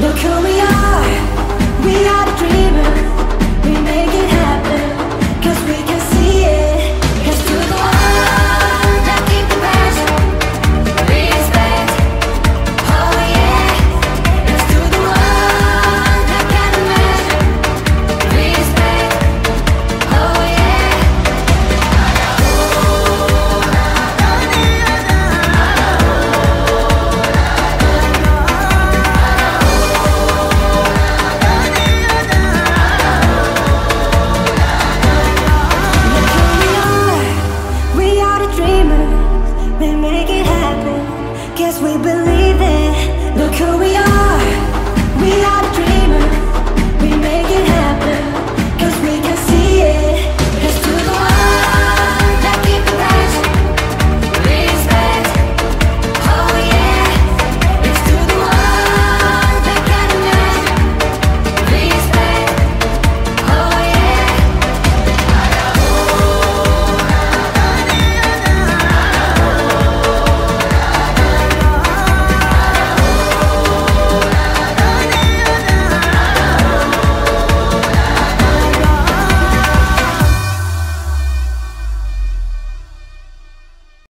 너 그 we believe it. Look who we are. We are.